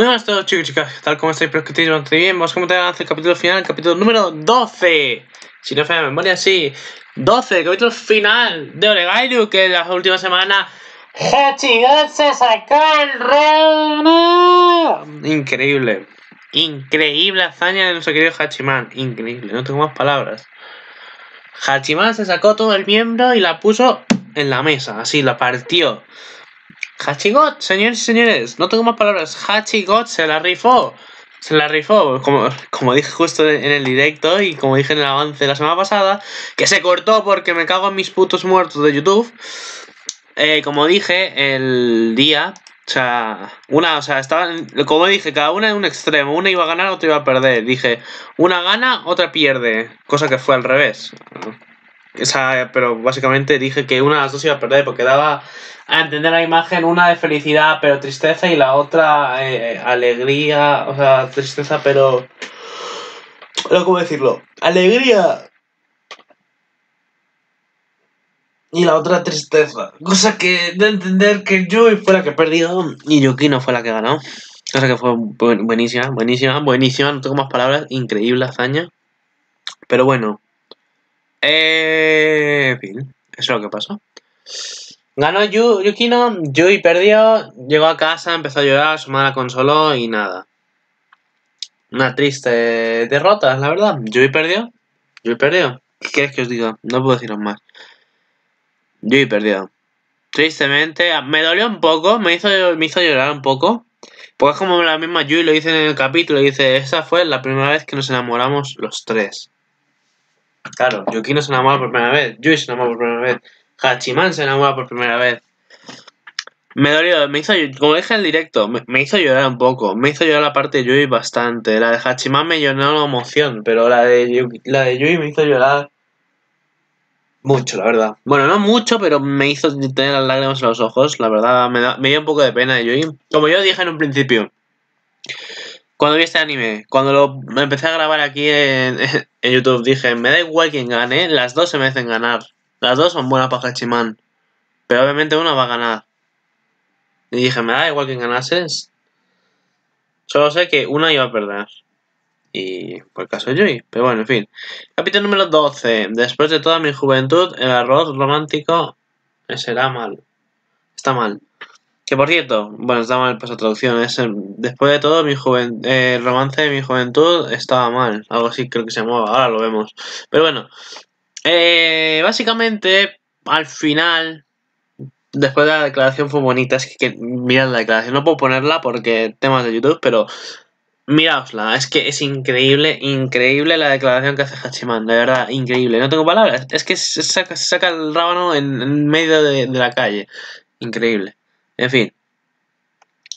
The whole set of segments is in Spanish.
Muy buenas a todos chicos y chicas, tal como estáis? Espero que estéis bastante bien. Vamos a comentar el capítulo final, el capítulo número 12. Si no falla la memoria, sí. 12, el capítulo final de Oregairu, que la última semana Hachigot se sacó el reno. Increíble. Increíble hazaña de nuestro querido Hachiman. Increíble, no tengo más palabras. Hachiman se sacó todo el miembro y la puso en la mesa, así, la partió. Hachigot, señores y señores, no tengo más palabras. Hachigot se la rifó. Se la rifó, como, como dije justo en el directo y como dije en el avance la semana pasada, que se cortó porque me cago en mis putos muertos de YouTube. Eh, como dije, el día, o sea, una, o sea, estaban, como dije, cada una en un extremo, una iba a ganar, otra iba a perder. Dije, una gana, otra pierde, cosa que fue al revés. O pero básicamente dije que una de las dos iba a perder porque daba a entender la imagen una de felicidad pero tristeza y la otra eh, alegría, o sea, tristeza pero... ¿Cómo decirlo? Alegría y la otra tristeza. Cosa que de entender que Yui fue la que perdió y Yukino fue la que ganó. Cosa que fue buenísima, buenísima, buenísima, no tengo más palabras, increíble hazaña. Pero bueno. Eh, en fin, eso es lo que pasó. Ganó Yu, Yukino, Yui perdió, llegó a casa, empezó a llorar, su madre la consoló y nada. Una triste derrota, la verdad. Yui perdió. Yui perdió. ¿Qué quieres que os diga? No puedo deciros más. Yui perdió. Tristemente, me dolió un poco, me hizo, me hizo llorar un poco. Porque como la misma Yui lo dice en el capítulo, dice, esa fue la primera vez que nos enamoramos los tres. Claro, Yukino se enamora por primera vez, Yui se enamora por primera vez, Hachiman se enamora por primera vez. Me dolió, me hizo, como dije en el directo, me, hizo llorar un poco, me hizo llorar la parte de Yui bastante. La de Hachiman me llenó la emoción, pero la de, la de Yui me hizo llorar mucho, la verdad. Bueno, no mucho, pero me hizo tener las lágrimas en los ojos. La verdad, me, da, me dio un poco de pena de Yui. Como yo dije en un principio, cuando vi este anime, cuando lo empecé a grabar aquí en, YouTube, dije, me da igual quien gane, las dos se merecen ganar. Las dos son buenas para Hachiman. Pero obviamente una va a ganar. Y dije, me da igual quien ganases. Solo sé que una iba a perder. Y por el caso de Yui. Pero bueno, en fin. Capítulo número 12. Después de toda mi juventud, el arroz romántico será mal. Está mal. Que por cierto, bueno, está mal pues la traducción. Es, después de todo, mi juven, eh, el romance de mi juventud estaba mal. Algo así creo que se llamaba. Ahora lo vemos. Pero bueno. Eh, básicamente, al final, después de la declaración fue bonita. Es que, que mirad la declaración. No puedo ponerla porque temas de YouTube, pero Miraosla, es que es increíble, increíble la declaración que hace Hachiman, de verdad, increíble. No tengo palabras, es que se saca, saca el rábano en, medio de, la calle. Increíble. En fin.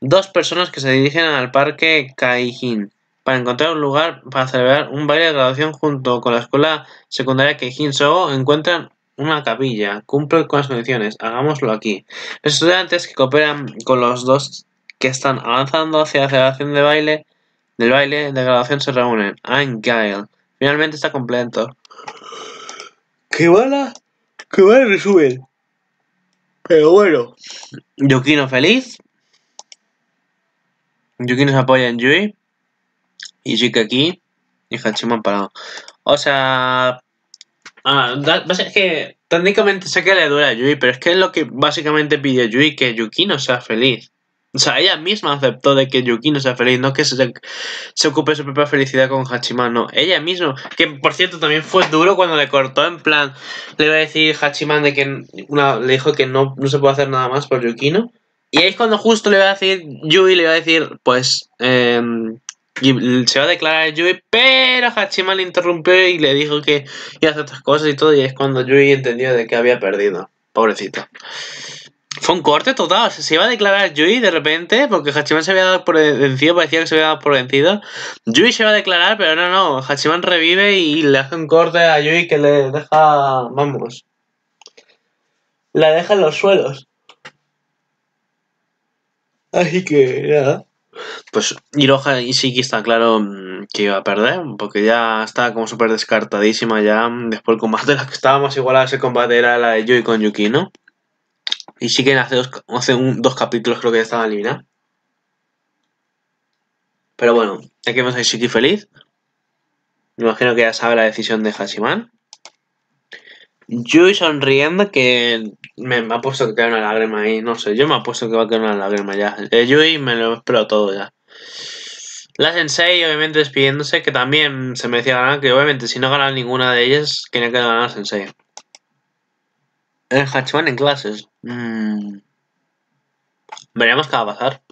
Dos personas que se dirigen al parque Kaijin para encontrar un lugar para celebrar un baile de graduación junto con la escuela secundaria Kaijin Sogo encuentran una capilla. Cumple con las condiciones. Hagámoslo aquí. Los estudiantes que cooperan con los dos que están avanzando hacia la celebración de baile del baile de graduación se reúnen. I'm Gail. Finalmente está completo. ¡Qué mala! ¡Qué mal resumen! Pero bueno. Yukino feliz. Yukino se apoya en Yui. Y Shika aquí. Y Hachiman parado. O sea... Ah, es que técnicamente sé que le duele a Yui, pero es que es lo que básicamente pide Yui, que Yukino sea feliz. O sea, ella misma aceptó de que Yukino sea feliz, no que se, se ocupe su propia felicidad con Hachiman, no. Ella misma, que por cierto también fue duro cuando le cortó, en plan, le iba a decir Hachiman de que una, le dijo que no, no se puede hacer nada más por Yukino. Y ahí es cuando justo le va a decir, Yui le va a decir, pues, eh, se va a declarar Yui, pero Hachiman le interrumpió y le dijo que iba a hacer otras cosas y todo, y es cuando Yui entendió de que había perdido. Pobrecito. Fue un corte total. Se iba a declarar Yui de repente, porque Hachiman se había dado por vencido, parecía que se había dado por vencido. Yui se va a declarar, pero no, no. Hachiman revive y le hace un corte a Yui que le deja. Vamos. La deja en los suelos. Así que, nada. Pues Iroha y Shiki está claro mm, que iba a perder, porque ya está como súper descartadísima ya. Después el combate, la que estábamos igual a ese combate era la de Yui con Yuki, ¿no? Y sí que hace dos, hace un, dos capítulos creo que ya estaba eliminada. Pero bueno, aquí vemos a Ishiki feliz. Me imagino que ya sabe la decisión de Hashiman. Yui sonriendo que me, ha puesto que cae una lágrima ahí. No sé, yo me ha puesto que va a caer una lágrima ya. Eh, Yui me lo espero todo ya. La Sensei, obviamente, despidiéndose, que también se me decía ganar, que obviamente si no gana ninguna de ellas, tenía que ganar la Sensei. El Hachiman en clases. Mm. Veremos qué va a pasar.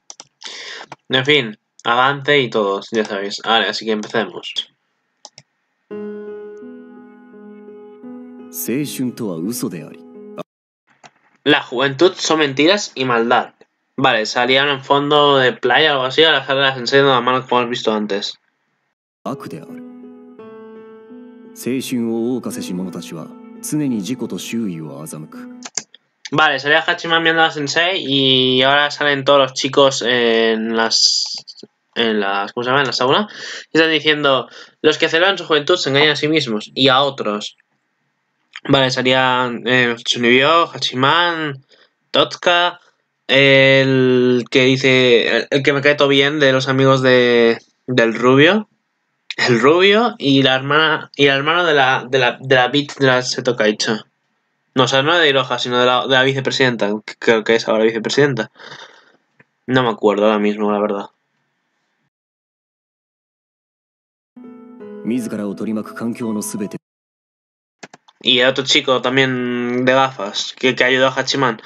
En fin, avance y todos, ya sabéis. Vale, así que empecemos. La juventud son mentiras y maldad. Vale, salían en fondo de playa o algo así, ahora sale la sensei de la mano como hemos visto antes. Vale, salía Hachiman viendo a sensei y ahora salen todos los chicos en las... En las, ¿cómo se llama? En la sauna. Y están diciendo, los que celebran su juventud se engañan a sí mismos y a otros. Vale, salían eh, Tsunibyo, Hachiman, Totka, el que dice, el, que me cae todo bien de los amigos de, del rubio, el rubio y la hermana, y el hermano de la, de la, de la beat de la Seto Kaicho. No, o sea, no de Iroha, sino de la, de la vicepresidenta, creo que es ahora vicepresidenta. No me acuerdo ahora mismo, la verdad. Y el otro chico también de gafas, que, que ayudó a Hachiman.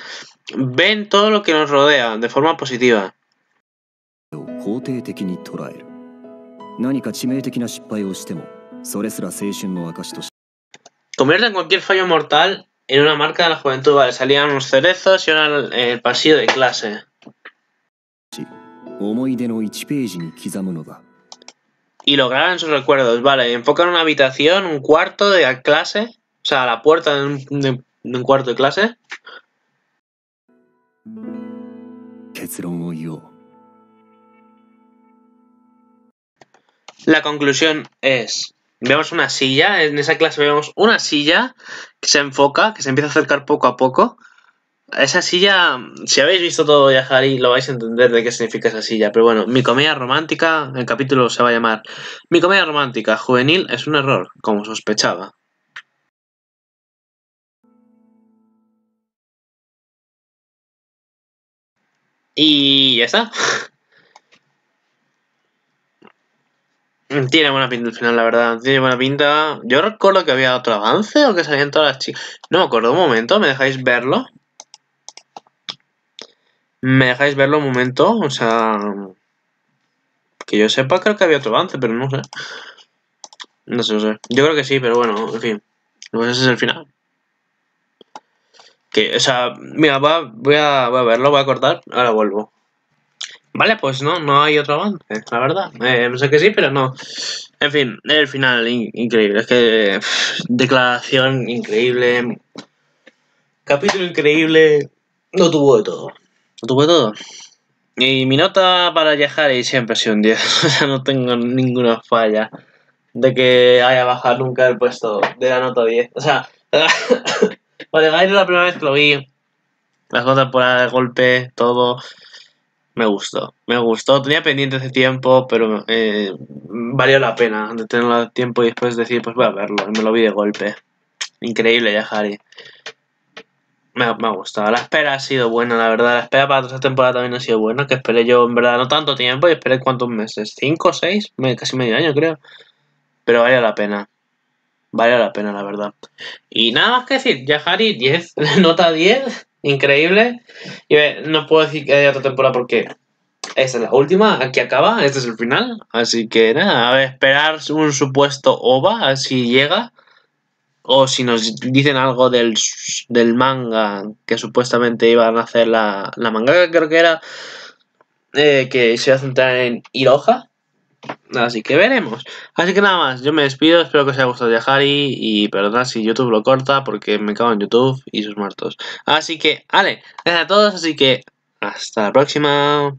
Ven todo lo que nos rodea de forma positiva. Convierten cualquier fallo mortal en una marca de la juventud. Vale, salían unos cerezos y ahora el pasillo de clase. Y lograron sus recuerdos, vale. Enfocan una habitación, un cuarto de clase, o sea, la puerta de un, de un cuarto de clase. La conclusión es, vemos una silla, en esa clase vemos una silla que se enfoca, que se empieza a acercar poco a poco. Esa silla, si habéis visto todo Yahari, lo vais a entender de qué significa esa silla. Pero bueno, mi comedia romántica, el capítulo se va a llamar Mi comedia romántica juvenil es un error, como sospechaba. Y ya está. Tiene buena pinta el final, la verdad. Tiene buena pinta. Yo recuerdo que había otro avance o que salían todas las chicas. No me acuerdo un momento, ¿me dejáis verlo? ¿Me dejáis verlo un momento? O sea. Que yo sepa, creo que había otro avance, pero no sé. No sé, no sé. Yo creo que sí, pero bueno, en fin. Pues ese es el final. Que, o sea, mira, voy a, voy a, verlo, voy a cortar, ahora vuelvo. Vale, pues no, no hay otro avance, la verdad. Eh, no sé que sí, pero no. En fin, el final increíble. Es que declaración increíble. Capítulo increíble. No tuvo de todo. No tuvo de todo. Y mi nota para y siempre ha sido un 10. O sea, no tengo ninguna falla de que haya bajado nunca el puesto de la nota 10. O sea, Vale, Gairo la primera vez que lo vi, las dos temporadas de golpe, todo, me gustó. Me gustó, tenía pendiente hace tiempo, pero eh, valió la pena de tenerlo tiempo y después decir, pues voy a verlo, me lo vi de golpe. Increíble ya, Harry. Me, ha gustado. La espera ha sido buena, la verdad. La espera para esta temporada también ha sido buena. Que esperé yo, en verdad, no tanto tiempo. Y esperé cuántos meses. ¿Cinco o seis? Casi medio año, creo. Pero vale la pena. Vale la pena, la verdad. Y nada más que decir, Yahari 10, nota 10, increíble. Y no puedo decir que haya otra temporada porque esta es la última, aquí acaba, este es el final. Así que nada, a ver, esperar un supuesto OVA, a ver si llega. O si nos dicen algo del, del manga que supuestamente iban a hacer la, la manga, creo que era, eh, que se iba a centrar en Iroha Así que veremos. Así que nada más, yo me despido, espero que os haya gustado Yahari y perdonad si YouTube lo corta porque me cago en YouTube y sus muertos. Así que, vale, gracias a todos, así que hasta la próxima.